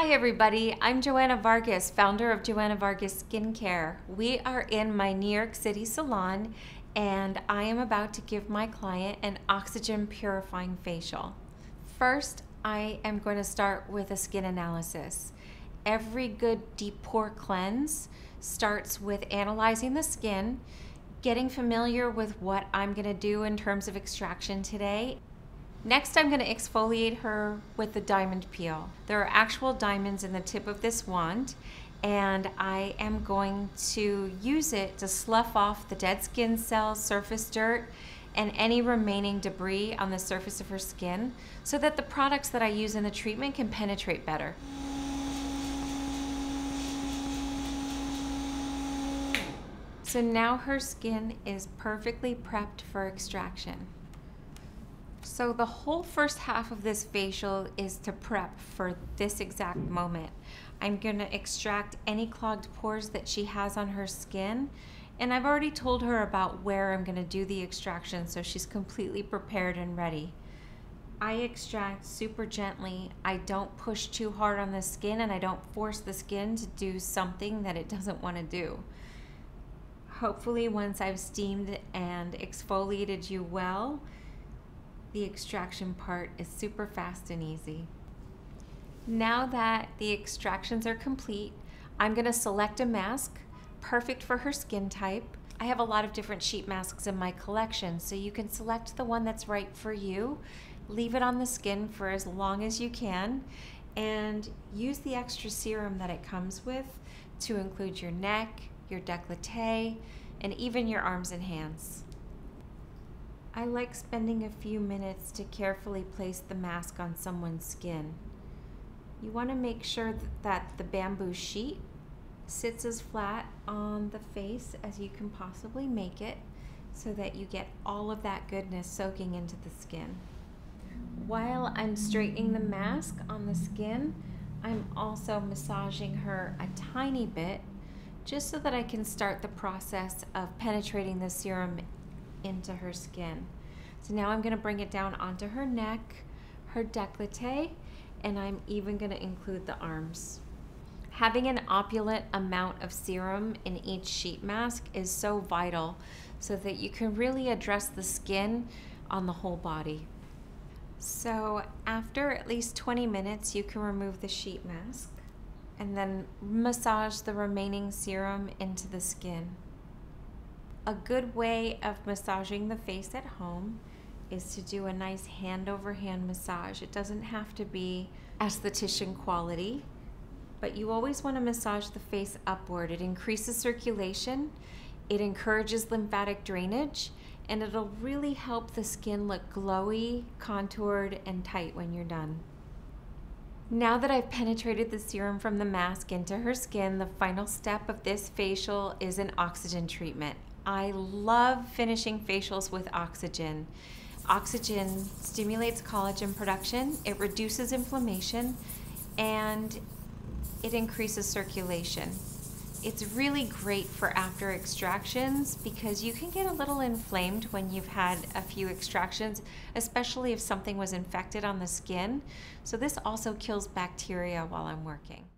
Hi, everybody. I'm Joanna Vargas, founder of Joanna Vargas Skincare. We are in my New York City salon, and I am about to give my client an oxygen purifying facial. First, I am going to start with a skin analysis. Every good deep pore cleanse starts with analyzing the skin, getting familiar with what I'm going to do in terms of extraction today, Next, I'm going to exfoliate her with the diamond peel. There are actual diamonds in the tip of this wand, and I am going to use it to slough off the dead skin cells, surface dirt, and any remaining debris on the surface of her skin so that the products that I use in the treatment can penetrate better. So now her skin is perfectly prepped for extraction. So the whole first half of this facial is to prep for this exact moment. I'm gonna extract any clogged pores that she has on her skin. And I've already told her about where I'm gonna do the extraction so she's completely prepared and ready. I extract super gently. I don't push too hard on the skin and I don't force the skin to do something that it doesn't wanna do. Hopefully once I've steamed and exfoliated you well, the extraction part is super fast and easy. Now that the extractions are complete, I'm gonna select a mask perfect for her skin type. I have a lot of different sheet masks in my collection, so you can select the one that's right for you, leave it on the skin for as long as you can, and use the extra serum that it comes with to include your neck, your décolleté, and even your arms and hands. I like spending a few minutes to carefully place the mask on someone's skin. You want to make sure that the bamboo sheet sits as flat on the face as you can possibly make it so that you get all of that goodness soaking into the skin. While I'm straightening the mask on the skin, I'm also massaging her a tiny bit just so that I can start the process of penetrating the serum into her skin. So now I'm going to bring it down onto her neck, her décolleté, and I'm even going to include the arms. Having an opulent amount of serum in each sheet mask is so vital so that you can really address the skin on the whole body. So after at least 20 minutes, you can remove the sheet mask and then massage the remaining serum into the skin. A good way of massaging the face at home is to do a nice hand over hand massage. It doesn't have to be esthetician quality, but you always want to massage the face upward. It increases circulation, it encourages lymphatic drainage, and it'll really help the skin look glowy, contoured, and tight when you're done. Now that I've penetrated the serum from the mask into her skin, the final step of this facial is an oxygen treatment. I love finishing facials with oxygen. Oxygen stimulates collagen production, it reduces inflammation, and it increases circulation. It's really great for after extractions because you can get a little inflamed when you've had a few extractions, especially if something was infected on the skin. So this also kills bacteria while I'm working.